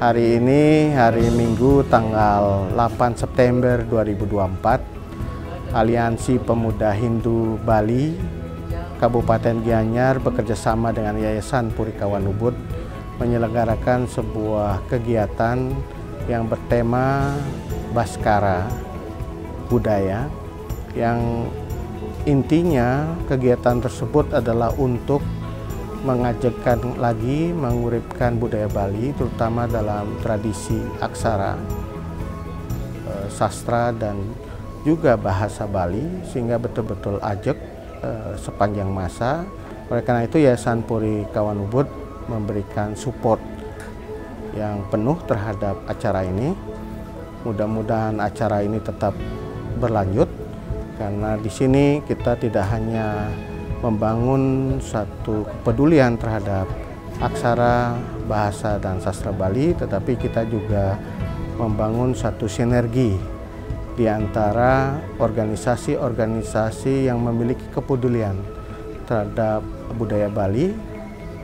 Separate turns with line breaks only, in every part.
Hari ini hari Minggu tanggal 8 September 2024 Aliansi Pemuda Hindu Bali Kabupaten Gianyar bekerjasama dengan Yayasan Purikawan Ubud menyelenggarakan sebuah kegiatan yang bertema Baskara Budaya yang intinya kegiatan tersebut adalah untuk mengajarkan lagi menguripkan budaya Bali terutama dalam tradisi aksara, eh, sastra dan juga bahasa Bali sehingga betul-betul ajak eh, sepanjang masa. Oleh karena itu Yayasan Puri Kawan Ubud memberikan support yang penuh terhadap acara ini. Mudah-mudahan acara ini tetap berlanjut karena di sini kita tidak hanya membangun satu kepedulian terhadap aksara, bahasa, dan sastra Bali, tetapi kita juga membangun satu sinergi di antara organisasi-organisasi yang memiliki kepedulian terhadap budaya Bali,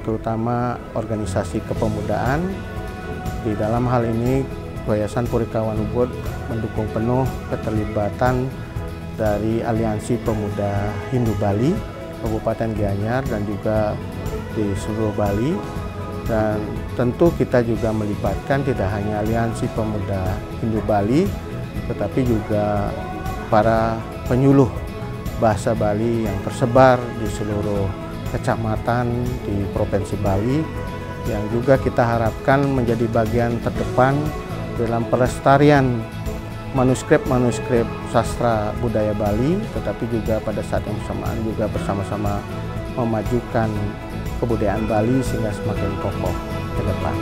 terutama organisasi kepemudaan. Di dalam hal ini, Yayasan Purikawan Ubud mendukung penuh keterlibatan dari Aliansi Pemuda Hindu Bali Kabupaten Gianyar dan juga di seluruh Bali. Dan tentu kita juga melibatkan tidak hanya aliansi pemuda Hindu Bali tetapi juga para penyuluh bahasa Bali yang tersebar di seluruh kecamatan di Provinsi Bali yang juga kita harapkan menjadi bagian terdepan dalam pelestarian manuskrip-manuskrip sastra budaya Bali, tetapi juga pada saat yang bersamaan juga bersama-sama memajukan kebudayaan Bali sehingga semakin kokoh ke depan.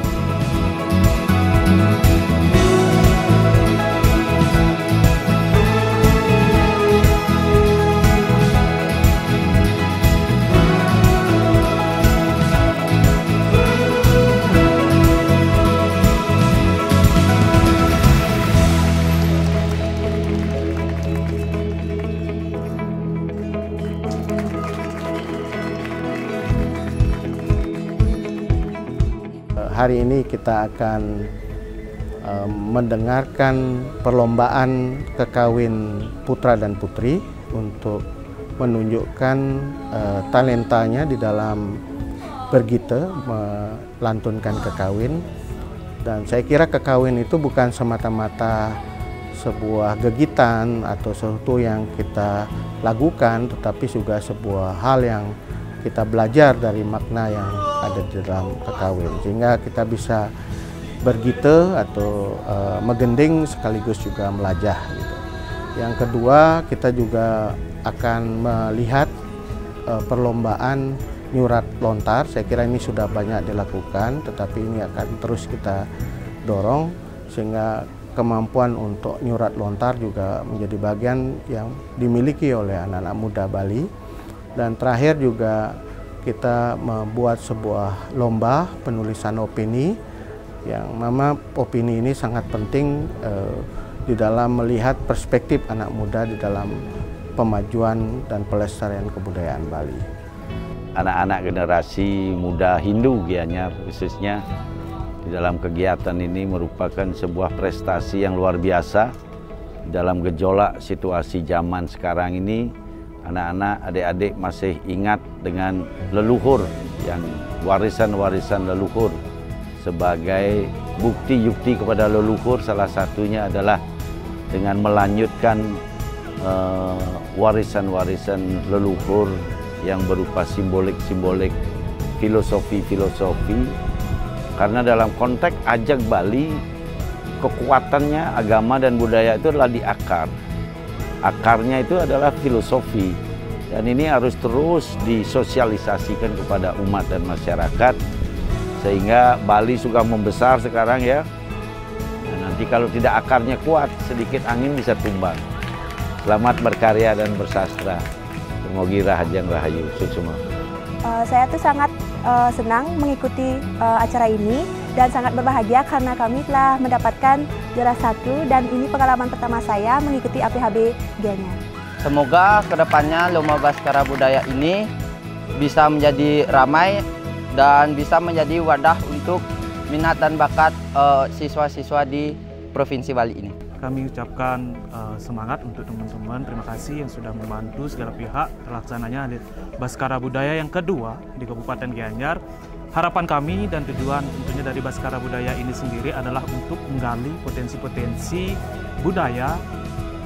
Hari ini kita akan uh, mendengarkan perlombaan kekawin putra dan putri untuk menunjukkan uh, talentanya di dalam bergita melantunkan kekawin. Dan saya kira kekawin itu bukan semata-mata sebuah gegitan atau sesuatu yang kita lakukan tetapi juga sebuah hal yang kita belajar dari makna yang ada di dalam kekawin sehingga kita bisa bergite atau uh, megending sekaligus juga melajah gitu. Yang kedua kita juga akan melihat uh, perlombaan nyurat lontar. Saya kira ini sudah banyak dilakukan tetapi ini akan terus kita dorong sehingga kemampuan untuk nyurat lontar juga menjadi bagian yang dimiliki oleh anak-anak muda Bali dan terakhir juga kita membuat sebuah lomba penulisan opini yang mama opini ini sangat penting eh, di dalam melihat perspektif anak muda di dalam pemajuan dan pelestarian kebudayaan Bali.
Anak-anak generasi muda Hindu Gianyar khususnya di dalam kegiatan ini merupakan sebuah prestasi yang luar biasa dalam gejolak situasi zaman sekarang ini anak-anak, adik-adik masih ingat dengan leluhur yang warisan-warisan leluhur. Sebagai bukti-bukti kepada leluhur salah satunya adalah dengan melanjutkan uh, warisan-warisan uh, leluhur yang berupa simbolik-simbolik filosofi-filosofi. Karena dalam konteks ajak Bali kekuatannya agama dan budaya itu adalah di akar akarnya itu adalah filosofi. Dan ini harus terus disosialisasikan kepada umat dan masyarakat sehingga Bali suka membesar sekarang ya. Nah, nanti kalau tidak akarnya kuat sedikit angin bisa tumbang. Selamat berkarya dan bersastra. Semoga Rahajang Rahayu Suksuma.
Uh, saya tuh sangat uh, senang mengikuti uh, acara ini dan sangat berbahagia karena kami telah mendapatkan juara satu dan ini pengalaman pertama saya mengikuti APHB Gianyar.
Semoga ke depannya Lomba Baskara Budaya ini bisa menjadi ramai dan bisa menjadi wadah untuk minat dan bakat uh, siswa-siswa di Provinsi Bali ini.
Kami ucapkan uh, semangat untuk teman-teman. Terima kasih yang sudah membantu segala pihak terlaksananya Baskara Budaya yang kedua di Kabupaten Gianyar. Harapan kami dan tujuan tentunya dari Baskara Budaya ini sendiri adalah untuk menggali potensi-potensi budaya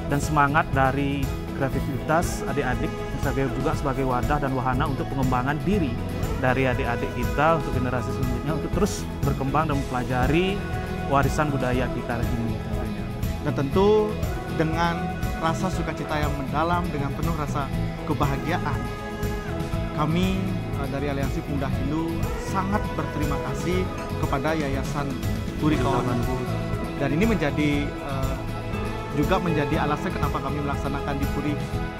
dan semangat dari kreativitas adik-adik sebagai juga sebagai wadah dan wahana untuk pengembangan diri dari adik-adik kita untuk generasi selanjutnya untuk terus berkembang dan mempelajari warisan budaya kita ini tentunya.
Dan tentu dengan rasa sukacita yang mendalam dengan penuh rasa kebahagiaan kami eh, dari Aliansi Pemuda Hindu sangat berterima kasih kepada Yayasan Turi Kawan. Dan ini menjadi uh, juga menjadi alasan kenapa kami melaksanakan di Puri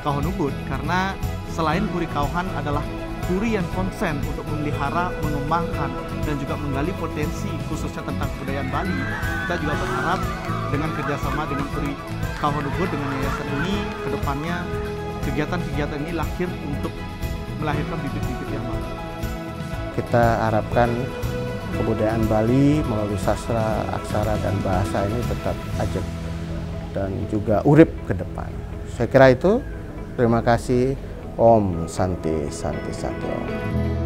Kauhan Ubud. Karena selain Puri Kauhan adalah puri yang konsen untuk memelihara, mengembangkan dan juga menggali potensi khususnya tentang kebudayaan Bali. Kita juga berharap dengan kerjasama dengan Puri Kauhan Ubud dengan yayasan ini ke depannya kegiatan-kegiatan ini lahir untuk melahirkan bibit-bibit yang baru.
Kita harapkan kebudayaan Bali melalui sastra, aksara, dan bahasa ini tetap ajak dan juga urip ke depan. Saya kira itu. Terima kasih. Om Santi Santi Santi Om.